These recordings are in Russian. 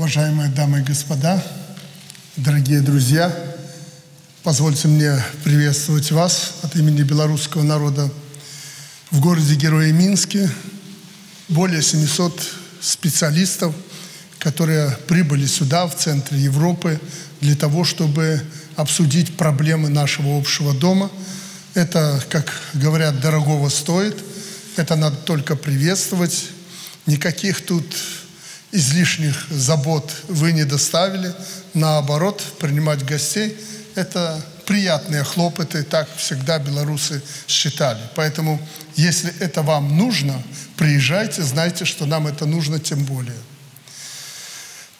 Уважаемые дамы и господа, дорогие друзья, позвольте мне приветствовать вас от имени белорусского народа в городе Герои Минске. Более 700 специалистов, которые прибыли сюда, в центр Европы, для того, чтобы обсудить проблемы нашего общего дома. Это, как говорят, дорогого стоит. Это надо только приветствовать. Никаких тут излишних забот вы не доставили. Наоборот, принимать гостей – это приятные хлопоты, так всегда белорусы считали. Поэтому, если это вам нужно, приезжайте, знайте, что нам это нужно тем более.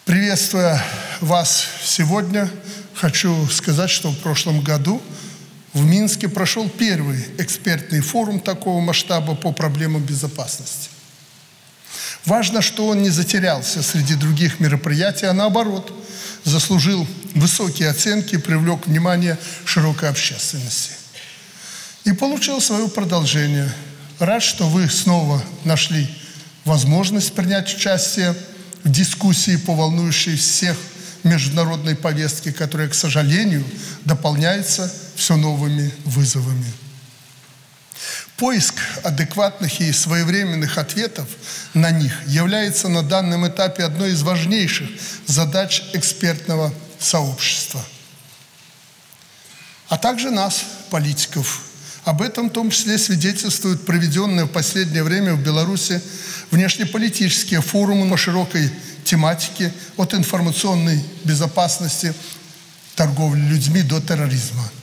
Приветствуя вас сегодня, хочу сказать, что в прошлом году в Минске прошел первый экспертный форум такого масштаба по проблемам безопасности. Важно, что он не затерялся среди других мероприятий, а наоборот, заслужил высокие оценки и привлек внимание широкой общественности. И получил свое продолжение. Рад, что вы снова нашли возможность принять участие в дискуссии по волнующей всех международной повестке, которая, к сожалению, дополняется все новыми вызовами. Поиск адекватных и своевременных ответов на них является на данном этапе одной из важнейших задач экспертного сообщества, а также нас, политиков. Об этом в том числе свидетельствуют проведенные в последнее время в Беларуси внешнеполитические форумы на широкой тематике от информационной безопасности, торговли людьми до терроризма –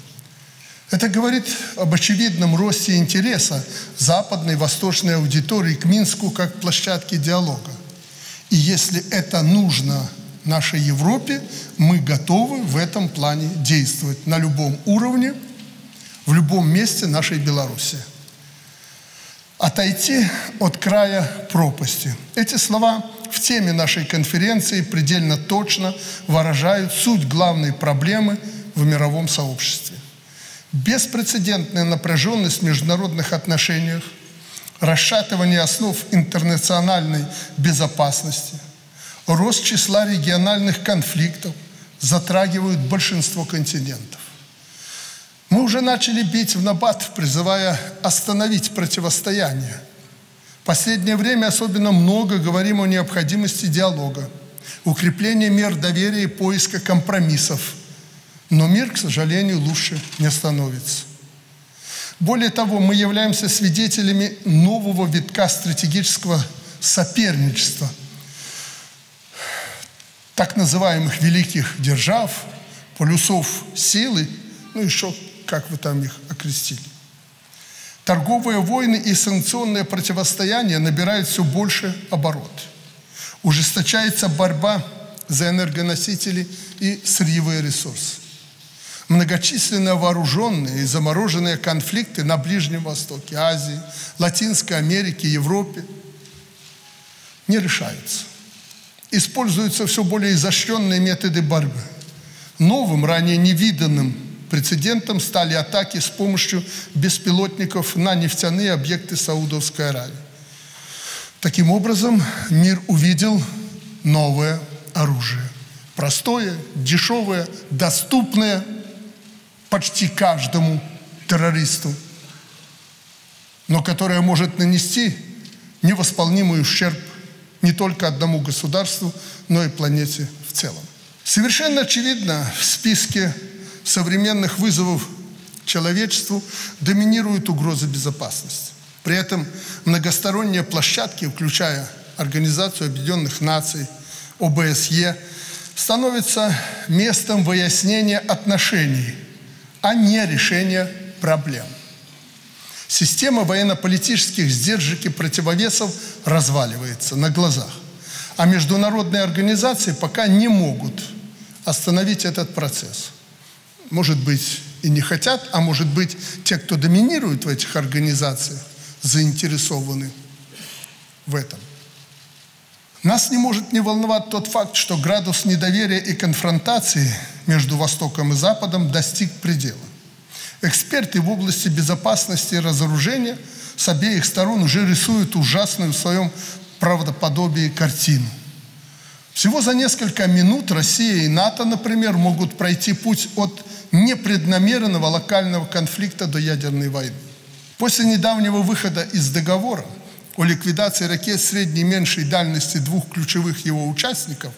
это говорит об очевидном росте интереса западной восточной аудитории к Минску как площадке диалога. И если это нужно нашей Европе, мы готовы в этом плане действовать на любом уровне, в любом месте нашей Беларуси. Отойти от края пропасти. Эти слова в теме нашей конференции предельно точно выражают суть главной проблемы в мировом сообществе беспрецедентная напряженность в международных отношениях, расшатывание основ интернациональной безопасности, рост числа региональных конфликтов затрагивают большинство континентов. Мы уже начали бить в набат, призывая остановить противостояние. В последнее время особенно много говорим о необходимости диалога, укрепления мер доверия и поиска компромиссов – но мир, к сожалению, лучше не становится. Более того, мы являемся свидетелями нового витка стратегического соперничества так называемых великих держав, полюсов силы, ну еще как вы там их окрестили. Торговые войны и санкционное противостояние набирают все больше оборот. Ужесточается борьба за энергоносители и сырьевые ресурсы многочисленные вооруженные и замороженные конфликты на Ближнем Востоке, Азии, Латинской Америке, Европе не решаются. Используются все более изощренные методы борьбы. Новым, ранее невиданным прецедентом стали атаки с помощью беспилотников на нефтяные объекты Саудовской Аравии. Таким образом, мир увидел новое оружие. Простое, дешевое, доступное – почти каждому террористу, но которая может нанести невосполнимый ущерб не только одному государству, но и планете в целом. Совершенно очевидно, в списке современных вызовов человечеству доминируют угрозы безопасности. При этом многосторонние площадки, включая Организацию Объединенных Наций, ОБСЕ, становятся местом выяснения отношений – а не решение проблем. Система военно-политических сдержек и противовесов разваливается на глазах. А международные организации пока не могут остановить этот процесс. Может быть, и не хотят, а может быть, те, кто доминирует в этих организациях, заинтересованы в этом. Нас не может не волновать тот факт, что градус недоверия и конфронтации между Востоком и Западом достиг предела. Эксперты в области безопасности и разоружения с обеих сторон уже рисуют ужасную в своем правдоподобии картину. Всего за несколько минут Россия и НАТО, например, могут пройти путь от непреднамеренного локального конфликта до ядерной войны. После недавнего выхода из договора о ликвидации ракет средней и меньшей дальности двух ключевых его участников,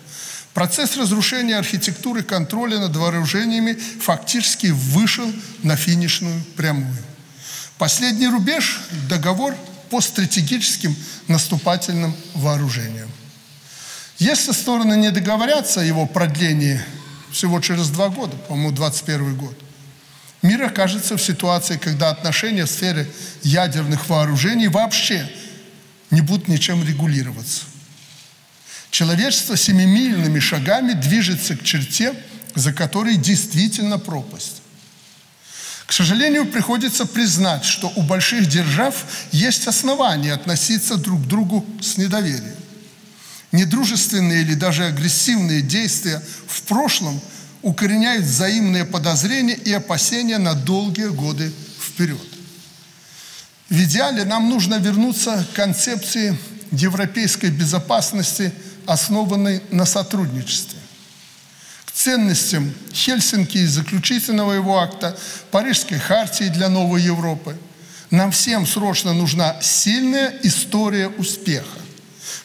процесс разрушения архитектуры контроля над вооружениями фактически вышел на финишную прямую. Последний рубеж – договор по стратегическим наступательным вооружениям. Если стороны не договорятся о его продлении всего через два года, по-моему, 21 год, мир окажется в ситуации, когда отношения в сфере ядерных вооружений вообще не будут ничем регулироваться. Человечество семимильными шагами движется к черте, за которой действительно пропасть. К сожалению, приходится признать, что у больших держав есть основания относиться друг к другу с недоверием. Недружественные или даже агрессивные действия в прошлом укореняют взаимные подозрения и опасения на долгие годы вперед. В идеале нам нужно вернуться к концепции европейской безопасности, основанной на сотрудничестве, к ценностям Хельсинки и заключительного его акта, Парижской хартии для новой Европы. Нам всем срочно нужна сильная история успеха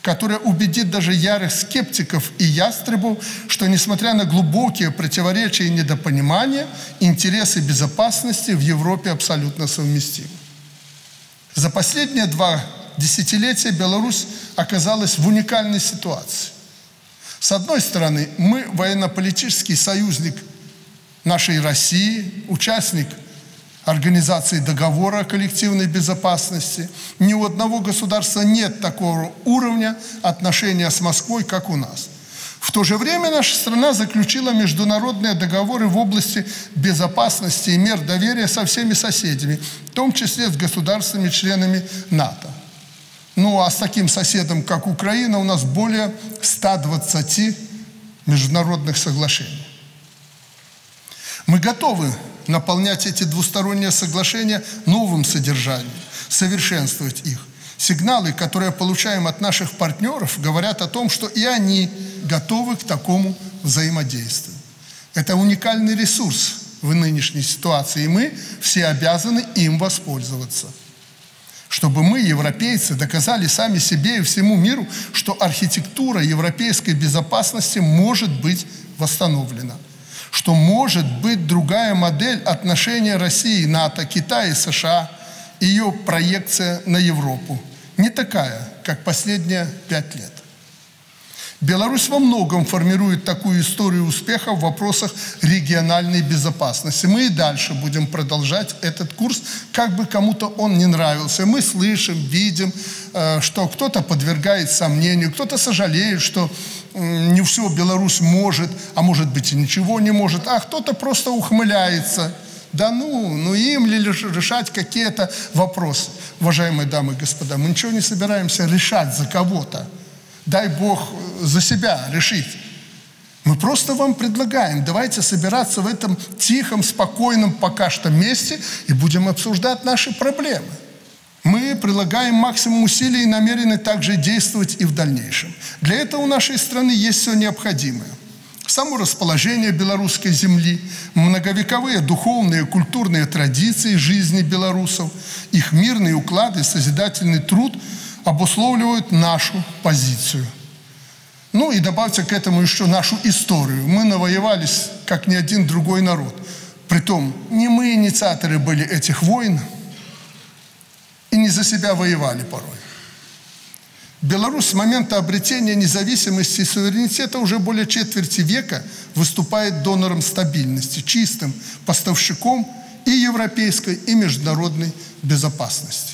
которая убедит даже ярых скептиков и ястребов, что несмотря на глубокие противоречия и недопонимания, интересы безопасности в Европе абсолютно совместимы. За последние два десятилетия Беларусь оказалась в уникальной ситуации. С одной стороны, мы военно-политический союзник нашей России, участник Организации договора о коллективной безопасности. Ни у одного государства нет такого уровня отношения с Москвой, как у нас. В то же время наша страна заключила международные договоры в области безопасности и мер доверия со всеми соседями, в том числе с государствами-членами НАТО. Ну а с таким соседом, как Украина, у нас более 120 международных соглашений. Мы готовы наполнять эти двусторонние соглашения новым содержанием, совершенствовать их. Сигналы, которые получаем от наших партнеров, говорят о том, что и они готовы к такому взаимодействию. Это уникальный ресурс в нынешней ситуации, и мы все обязаны им воспользоваться. Чтобы мы, европейцы, доказали сами себе и всему миру, что архитектура европейской безопасности может быть восстановлена – что может быть другая модель отношения России, НАТО, Китая и США, ее проекция на Европу. Не такая, как последние пять лет. Беларусь во многом формирует такую историю успеха в вопросах региональной безопасности. Мы и дальше будем продолжать этот курс, как бы кому-то он не нравился. Мы слышим, видим, э, что кто-то подвергает сомнению, кто-то сожалеет, что не все Беларусь может, а может быть и ничего не может, а кто-то просто ухмыляется. Да ну, ну им ли решать какие-то вопросы? Уважаемые дамы и господа, мы ничего не собираемся решать за кого-то. Дай Бог за себя решить. Мы просто вам предлагаем, давайте собираться в этом тихом, спокойном пока что месте и будем обсуждать наши проблемы. Мы прилагаем максимум усилий и намерены также действовать и в дальнейшем. Для этого у нашей страны есть все необходимое. Само расположение белорусской земли, многовековые духовные и культурные традиции жизни белорусов, их мирный уклад и созидательный труд обусловливают нашу позицию. Ну и добавьте к этому еще нашу историю. Мы навоевались, как ни один другой народ. Притом, не мы инициаторы были этих войн – и не за себя воевали порой. Беларусь с момента обретения независимости и суверенитета уже более четверти века выступает донором стабильности, чистым поставщиком и европейской, и международной безопасности.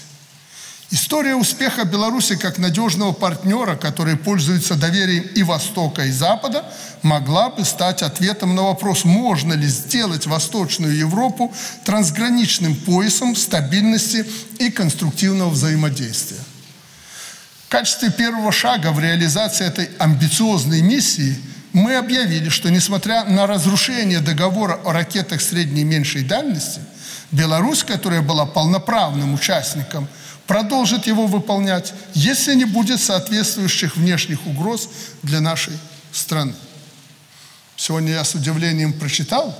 История успеха Беларуси как надежного партнера, который пользуется доверием и Востока, и Запада, могла бы стать ответом на вопрос, можно ли сделать Восточную Европу трансграничным поясом стабильности и конструктивного взаимодействия. В качестве первого шага в реализации этой амбициозной миссии мы объявили, что несмотря на разрушение договора о ракетах средней и меньшей дальности, Беларусь, которая была полноправным участником – продолжит его выполнять, если не будет соответствующих внешних угроз для нашей страны. Сегодня я с удивлением прочитал,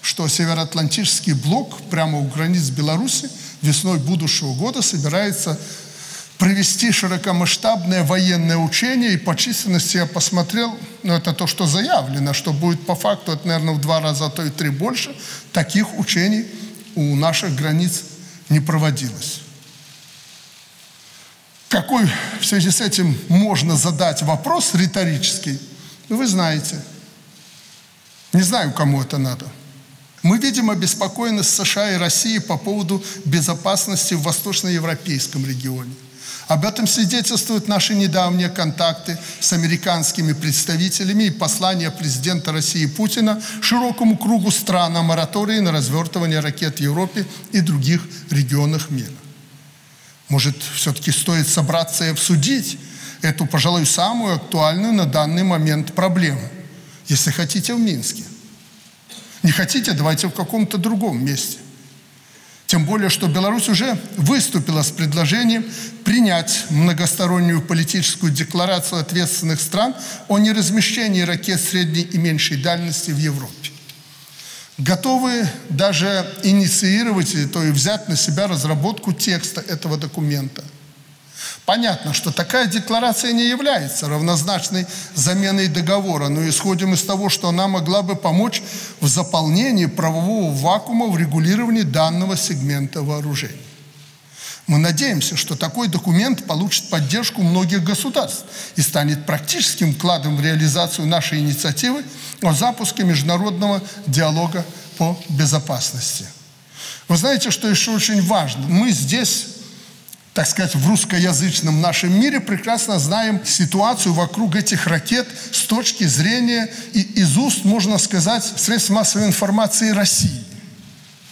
что Североатлантический блок прямо у границ Беларуси весной будущего года собирается провести широкомасштабное военное учение, и по численности я посмотрел, ну это то, что заявлено, что будет по факту, это, наверное, в два раза, а то и три больше, таких учений у наших границ не проводилось. Какой в связи с этим можно задать вопрос риторический, вы знаете. Не знаю, кому это надо. Мы видим обеспокоенность США и России по поводу безопасности в восточноевропейском регионе – об этом свидетельствуют наши недавние контакты с американскими представителями и послание президента России Путина широкому кругу стран о моратории на развертывание ракет в Европе и других регионах мира. Может, все-таки стоит собраться и обсудить эту, пожалуй, самую актуальную на данный момент проблему, если хотите в Минске. Не хотите, давайте в каком-то другом месте. Тем более, что Беларусь уже выступила с предложением принять многостороннюю политическую декларацию ответственных стран о неразмещении ракет средней и меньшей дальности в Европе. Готовы даже инициировать, то и взять на себя разработку текста этого документа – Понятно, что такая декларация не является равнозначной заменой договора, но исходим из того, что она могла бы помочь в заполнении правового вакуума в регулировании данного сегмента вооружений. Мы надеемся, что такой документ получит поддержку многих государств и станет практическим вкладом в реализацию нашей инициативы о запуске международного диалога по безопасности. Вы знаете, что еще очень важно? Мы здесь так сказать, в русскоязычном нашем мире прекрасно знаем ситуацию вокруг этих ракет с точки зрения и из уст, можно сказать, средств массовой информации России.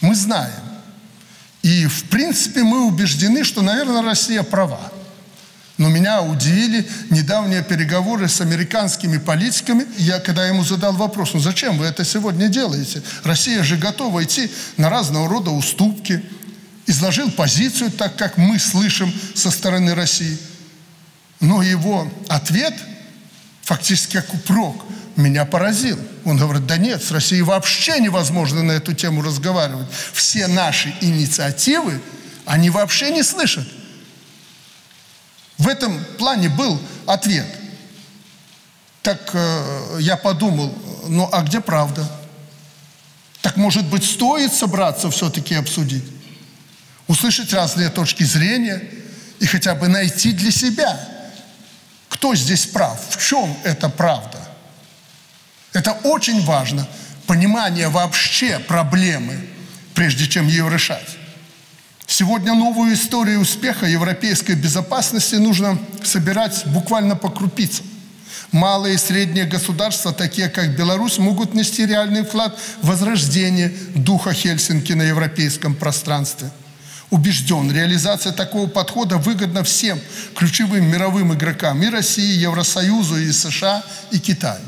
Мы знаем. И, в принципе, мы убеждены, что, наверное, Россия права. Но меня удивили недавние переговоры с американскими политиками. Я, когда ему задал вопрос, ну зачем вы это сегодня делаете? Россия же готова идти на разного рода уступки – изложил позицию, так как мы слышим со стороны России. Но его ответ, фактически как упрок, меня поразил. Он говорит, да нет, с Россией вообще невозможно на эту тему разговаривать. Все наши инициативы, они вообще не слышат. В этом плане был ответ. Так э, я подумал, ну а где правда? Так может быть стоит собраться все-таки обсудить? услышать разные точки зрения и хотя бы найти для себя, кто здесь прав, в чем эта правда. Это очень важно, понимание вообще проблемы, прежде чем ее решать. Сегодня новую историю успеха европейской безопасности нужно собирать буквально по крупицам. Малые и средние государства, такие как Беларусь, могут нести реальный вклад в возрождение духа Хельсинки на европейском пространстве – убежден, реализация такого подхода выгодна всем ключевым мировым игрокам и России, Евросоюзу, и США, и Китаю.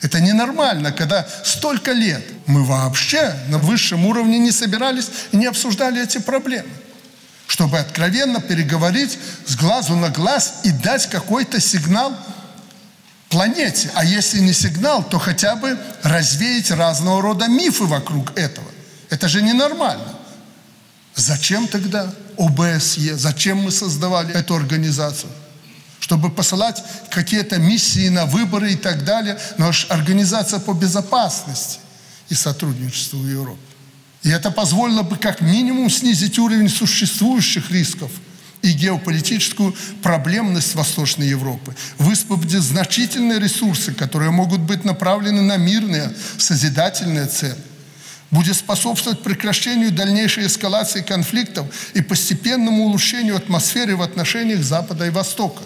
Это ненормально, когда столько лет мы вообще на высшем уровне не собирались и не обсуждали эти проблемы. Чтобы откровенно переговорить с глазу на глаз и дать какой-то сигнал планете. А если не сигнал, то хотя бы развеять разного рода мифы вокруг этого. Это же ненормально. Зачем тогда ОБСЕ? Зачем мы создавали эту организацию? Чтобы посылать какие-то миссии на выборы и так далее. Аж организация по безопасности и сотрудничеству в Европе. И это позволило бы как минимум снизить уровень существующих рисков и геополитическую проблемность Восточной Европы, высвободить значительные ресурсы, которые могут быть направлены на мирные, созидательные цели будет способствовать прекращению дальнейшей эскалации конфликтов и постепенному улучшению атмосферы в отношениях Запада и Востока.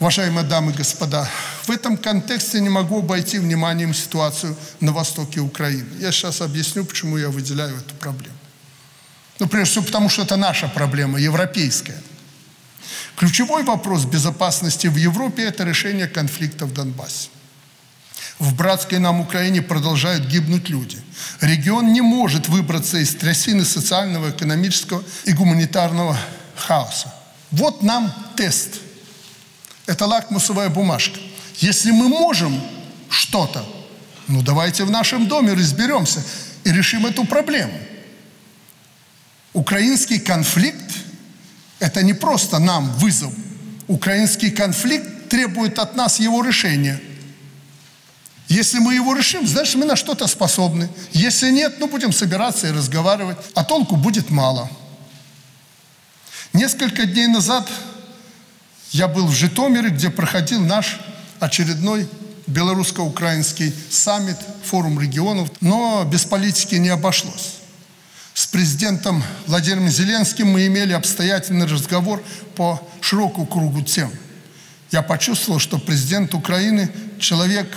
Уважаемые дамы и господа, в этом контексте не могу обойти вниманием ситуацию на востоке Украины. Я сейчас объясню, почему я выделяю эту проблему. Ну, прежде всего, потому что это наша проблема, европейская. Ключевой вопрос безопасности в Европе – это решение конфликта в Донбассе. В братской нам Украине продолжают гибнуть люди. Регион не может выбраться из трясины социального, экономического и гуманитарного хаоса. Вот нам тест. Это лакмусовая бумажка. Если мы можем что-то, ну давайте в нашем доме разберемся и решим эту проблему. Украинский конфликт – это не просто нам вызов. Украинский конфликт требует от нас его решения. Если мы его решим, значит, мы на что-то способны. Если нет, ну, будем собираться и разговаривать, а толку будет мало. Несколько дней назад я был в Житомире, где проходил наш очередной белорусско-украинский саммит, форум регионов, но без политики не обошлось. С президентом Владимиром Зеленским мы имели обстоятельный разговор по широкому кругу тем. Я почувствовал, что президент Украины человек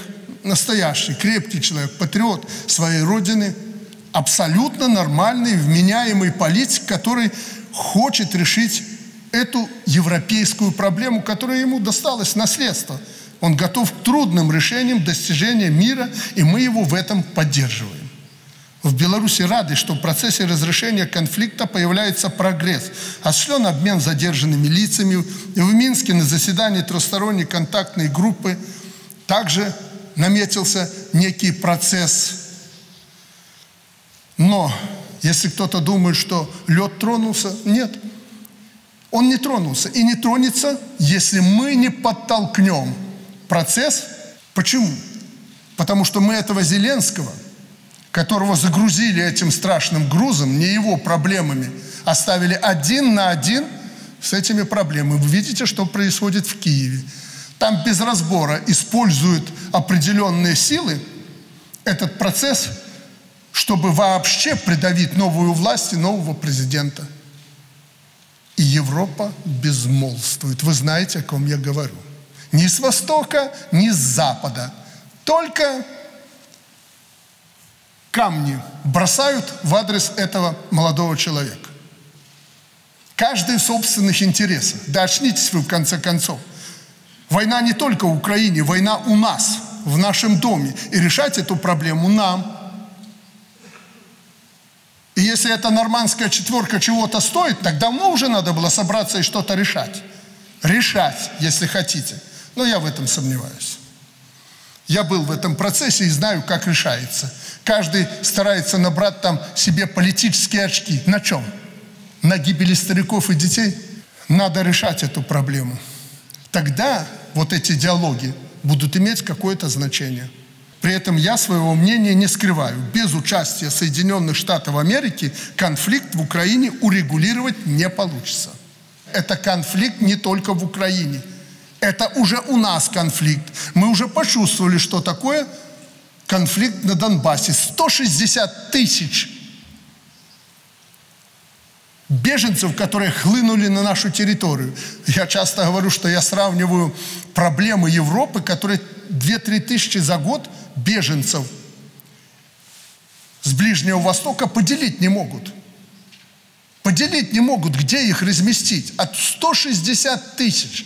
настоящий, крепкий человек, патриот своей родины, абсолютно нормальный, вменяемый политик, который хочет решить эту европейскую проблему, которая ему досталась наследство. Он готов к трудным решениям достижения мира, и мы его в этом поддерживаем. В Беларуси рады, что в процессе разрешения конфликта появляется прогресс. Осуществлен обмен задержанными лицами. В Минске на заседании трехсторонней контактной группы также наметился некий процесс. Но если кто-то думает, что лед тронулся, нет. Он не тронулся и не тронется, если мы не подтолкнем процесс. Почему? Потому что мы этого Зеленского, которого загрузили этим страшным грузом, не его проблемами, оставили один на один с этими проблемами. Вы видите, что происходит в Киеве. Там без разбора используют определенные силы этот процесс – чтобы вообще придавить новую власть и нового президента. И Европа безмолвствует. Вы знаете, о ком я говорю. Ни с востока, ни с запада. Только камни бросают в адрес этого молодого человека. Каждый в собственных интересах. Да очнитесь вы в конце концов. Война не только в Украине, война у нас, в нашем доме. И решать эту проблему нам – и если эта нормандская четверка чего-то стоит, так давно уже надо было собраться и что-то решать. Решать, если хотите. Но я в этом сомневаюсь. Я был в этом процессе и знаю, как решается. Каждый старается набрать там себе политические очки. На чем? На гибели стариков и детей? Надо решать эту проблему. Тогда вот эти диалоги будут иметь какое-то значение. При этом я своего мнения не скрываю. Без участия Соединенных Штатов Америки конфликт в Украине урегулировать не получится. Это конфликт не только в Украине. Это уже у нас конфликт. Мы уже почувствовали, что такое конфликт на Донбассе. 160 тысяч беженцев, которые хлынули на нашу территорию. Я часто говорю, что я сравниваю проблемы Европы, которые 2-3 тысячи за год – беженцев с Ближнего Востока поделить не могут. Поделить не могут, где их разместить. От 160 тысяч.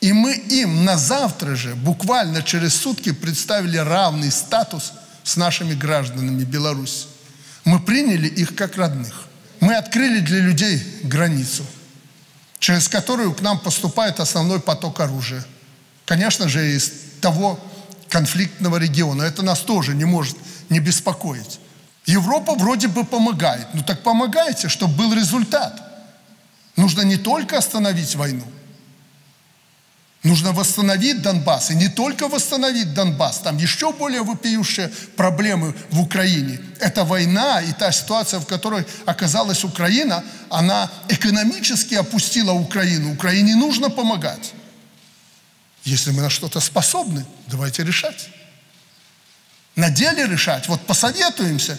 И мы им на завтра же, буквально через сутки, представили равный статус с нашими гражданами Беларуси. Мы приняли их как родных. Мы открыли для людей границу, через которую к нам поступает основной поток оружия. Конечно же, из того конфликтного региона. Это нас тоже не может не беспокоить. Европа вроде бы помогает. Ну так помогайте, чтобы был результат. Нужно не только остановить войну, нужно восстановить Донбасс. И не только восстановить Донбасс, там еще более вопиющие проблемы в Украине. Эта война и та ситуация, в которой оказалась Украина, она экономически опустила Украину. Украине нужно помогать. Если мы на что-то способны, давайте решать. На деле решать. Вот посоветуемся.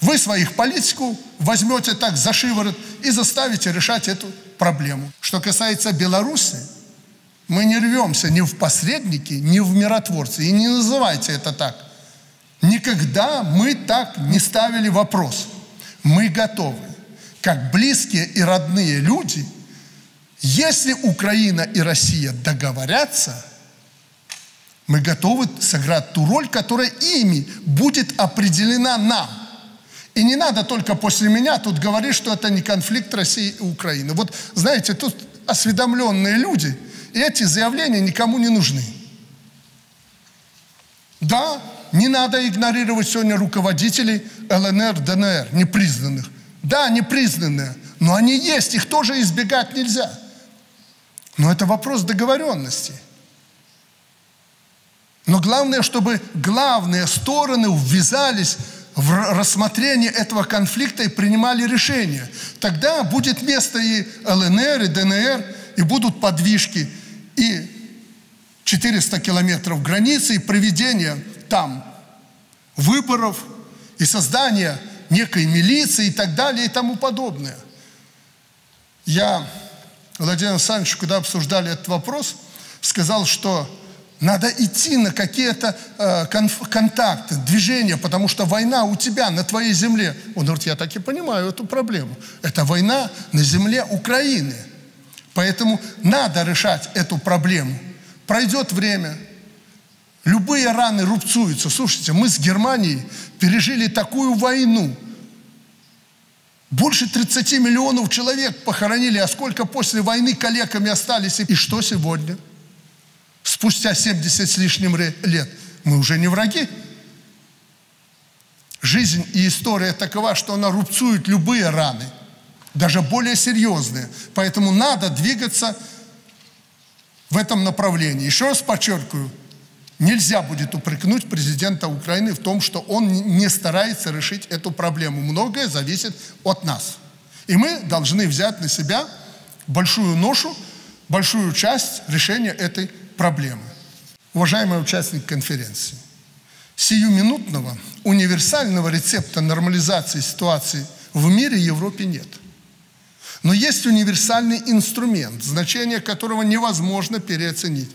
Вы своих политику возьмете так за шиворот и заставите решать эту проблему. Что касается Беларуси, мы не рвемся ни в посредники, ни в миротворцы. И не называйте это так. Никогда мы так не ставили вопрос. Мы готовы, как близкие и родные люди – если Украина и Россия договорятся, мы готовы сыграть ту роль, которая ими будет определена нам. И не надо только после меня тут говорить, что это не конфликт России и Украины. Вот, знаете, тут осведомленные люди, и эти заявления никому не нужны. Да, не надо игнорировать сегодня руководителей ЛНР, ДНР, непризнанных. Да, непризнанные, но они есть, их тоже избегать нельзя. Но это вопрос договоренности. Но главное, чтобы главные стороны ввязались в рассмотрение этого конфликта и принимали решения. Тогда будет место и ЛНР, и ДНР, и будут подвижки, и 400 километров границы, и проведение там выборов, и создание некой милиции и так далее и тому подобное. Я Владимир Александрович, когда обсуждали этот вопрос, сказал, что надо идти на какие-то э, контакты, движения, потому что война у тебя, на твоей земле. Он говорит, я так и понимаю эту проблему. Это война на земле Украины. Поэтому надо решать эту проблему. Пройдет время, любые раны рубцуются. Слушайте, мы с Германией пережили такую войну. Больше 30 миллионов человек похоронили, а сколько после войны коллегами остались. И что сегодня? спустя 70 с лишним лет, мы уже не враги. Жизнь и история такова, что она рубцует любые раны, даже более серьезные. Поэтому надо двигаться в этом направлении. Еще раз подчеркиваю, нельзя будет упрекнуть президента Украины в том, что он не старается решить эту проблему. Многое зависит от нас. И мы должны взять на себя большую ношу, большую часть решения этой проблемы. Уважаемые участники конференции, сиюминутного универсального рецепта нормализации ситуации в мире и Европе нет. Но есть универсальный инструмент, значение которого невозможно переоценить.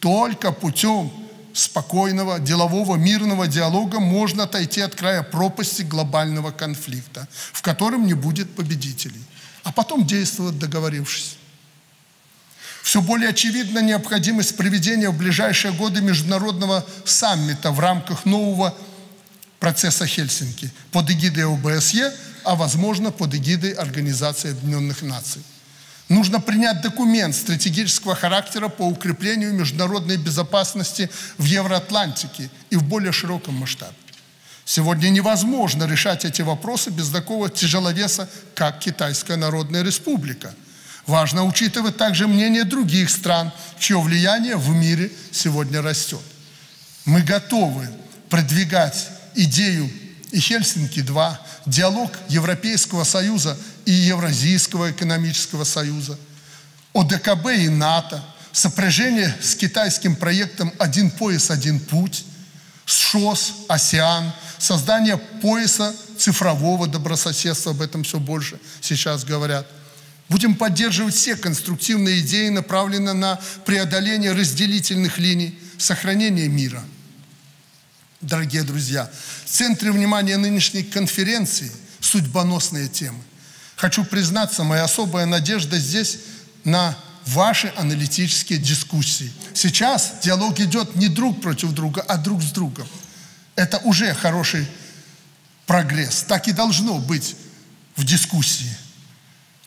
Только путем спокойного, делового, мирного диалога можно отойти от края пропасти глобального конфликта, в котором не будет победителей, а потом действовать договорившись. Все более очевидна необходимость проведения в ближайшие годы международного саммита в рамках нового процесса Хельсинки под эгидой ОБСЕ, а возможно под эгидой Организации Объединенных Наций. Нужно принять документ стратегического характера по укреплению международной безопасности в Евроатлантике и в более широком масштабе. Сегодня невозможно решать эти вопросы без такого тяжеловеса, как Китайская Народная Республика – Важно учитывать также мнение других стран, чье влияние в мире сегодня растет. Мы готовы продвигать идею и Хельсинки-2, диалог Европейского Союза и Евразийского экономического союза, ОДКБ и НАТО, сопряжение с китайским проектом «Один пояс, один путь», ШОС, АСИАН, создание пояса цифрового добрососедства, об этом все больше сейчас говорят – Будем поддерживать все конструктивные идеи, направленные на преодоление разделительных линий, сохранение мира. Дорогие друзья, в центре внимания нынешней конференции судьбоносные темы. Хочу признаться, моя особая надежда здесь на ваши аналитические дискуссии. Сейчас диалог идет не друг против друга, а друг с другом. Это уже хороший прогресс. Так и должно быть в дискуссии.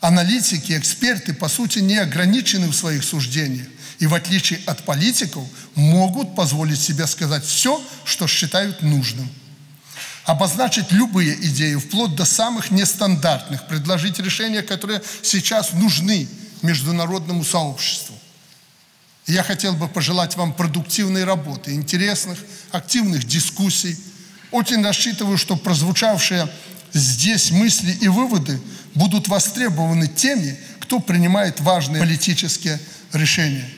Аналитики, эксперты, по сути, не ограничены в своих суждениях. И в отличие от политиков, могут позволить себе сказать все, что считают нужным. Обозначить любые идеи, вплоть до самых нестандартных, предложить решения, которые сейчас нужны международному сообществу. Я хотел бы пожелать вам продуктивной работы, интересных, активных дискуссий. Очень рассчитываю, что прозвучавшие здесь мысли и выводы будут востребованы теми, кто принимает важные политические решения.